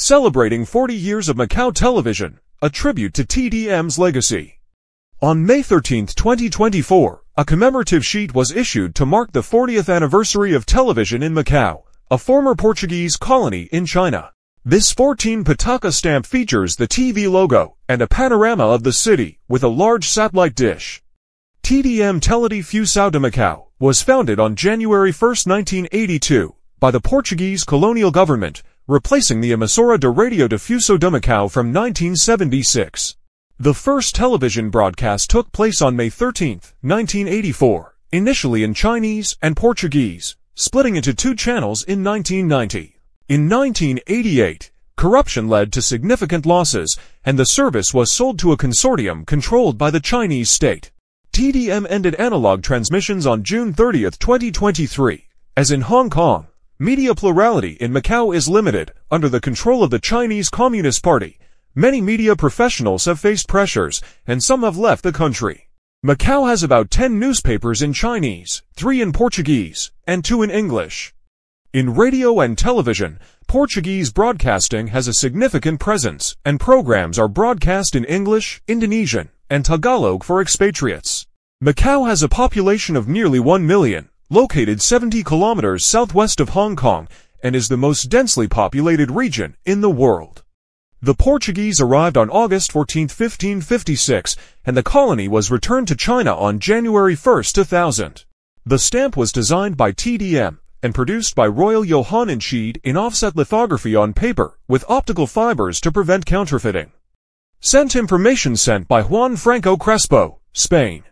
celebrating 40 years of Macau television, a tribute to TDM's legacy. On May 13, 2024, a commemorative sheet was issued to mark the 40th anniversary of television in Macau, a former Portuguese colony in China. This 14 Pataca stamp features the TV logo and a panorama of the city with a large satellite dish. TDM Teledifusão de Macau was founded on January 1, 1982 by the Portuguese colonial government, replacing the Emissora de Radiodifusão de Macau from 1976. The first television broadcast took place on May 13, 1984, initially in Chinese and Portuguese, splitting into two channels in 1990. In 1988, corruption led to significant losses, and the service was sold to a consortium controlled by the Chinese state. TDM ended analog transmissions on June 30, 2023. As in Hong Kong, media plurality in Macau is limited under the control of the Chinese Communist Party. Many media professionals have faced pressures, and some have left the country. Macau has about 10 newspapers in Chinese, 3 in Portuguese, and 2 in English. In radio and television, Portuguese broadcasting has a significant presence, and programs are broadcast in English, Indonesian, and Tagalog for expatriates. Macau has a population of nearly 1 million, located 70 kilometers southwest of Hong Kong, and is the most densely populated region in the world. The Portuguese arrived on August 14, 1556, and the colony was returned to China on January 1, 2000. The stamp was designed by TDM and produced by Royal Joh. Enschedé in offset lithography on paper with optical fibers to prevent counterfeiting. Sent information sent by Juan Franco Crespo, Spain.